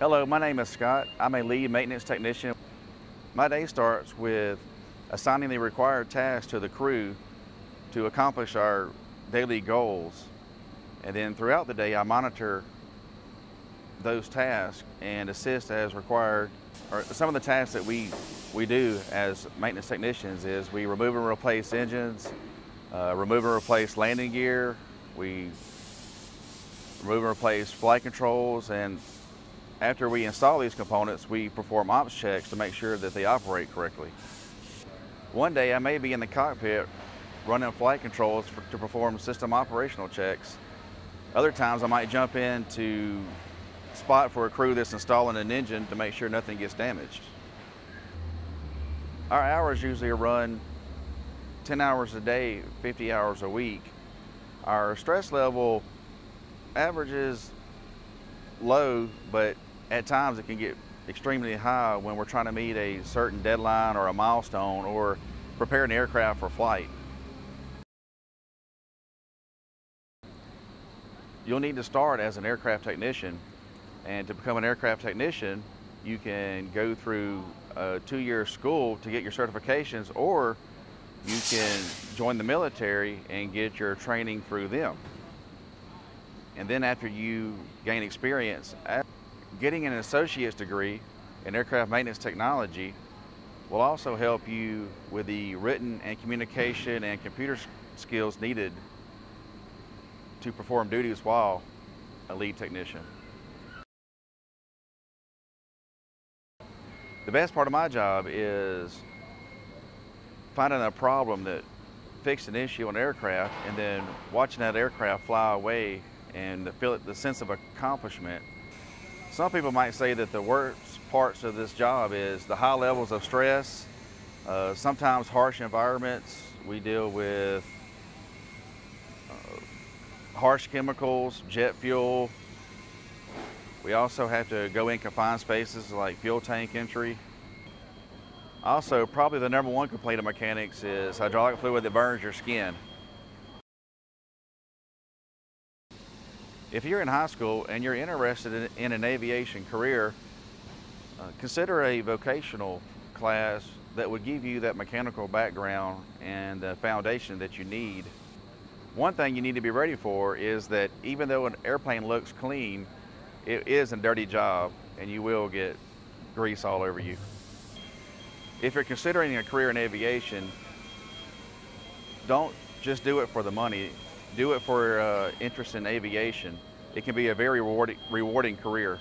Hello, my name is Scott. I'm a lead maintenance technician. My day starts with assigning the required tasks to the crew to accomplish our daily goals. And then throughout the day, I monitor those tasks and assist as required. Or some of the tasks that we, we do as maintenance technicians is we remove and replace engines, uh, remove and replace landing gear, we remove and replace flight controls, and after we install these components, we perform ops checks to make sure that they operate correctly. One day I may be in the cockpit running flight controls for, to perform system operational checks. Other times I might jump in to spot for a crew that's installing an engine to make sure nothing gets damaged. Our hours usually run 10 hours a day, 50 hours a week. Our stress level averages low, but at times it can get extremely high when we're trying to meet a certain deadline or a milestone or prepare an aircraft for flight. You'll need to start as an aircraft technician and to become an aircraft technician you can go through a two-year school to get your certifications or you can join the military and get your training through them. And then after you gain experience, getting an associate's degree in aircraft maintenance technology will also help you with the written and communication and computer skills needed to perform duties while a lead technician. The best part of my job is finding a problem that fixed an issue on an aircraft and then watching that aircraft fly away and feel the sense of accomplishment. Some people might say that the worst parts of this job is the high levels of stress, uh, sometimes harsh environments. We deal with uh, harsh chemicals, jet fuel. We also have to go in confined spaces like fuel tank entry. Also, probably the number one complaint of mechanics is hydraulic fluid that burns your skin. If you're in high school and you're interested in, in an aviation career, uh, consider a vocational class that would give you that mechanical background and the foundation that you need. One thing you need to be ready for is that even though an airplane looks clean, it is a dirty job and you will get grease all over you. If you're considering a career in aviation, don't just do it for the money do it for uh, interest in aviation. It can be a very rewarding, rewarding career.